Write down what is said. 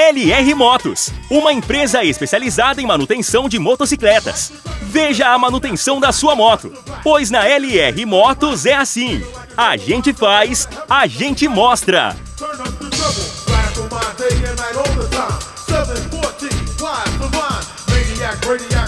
LR Motos, uma empresa especializada em manutenção de motocicletas. Veja a manutenção da sua moto, pois na LR Motos é assim: a gente faz, a gente mostra. Turn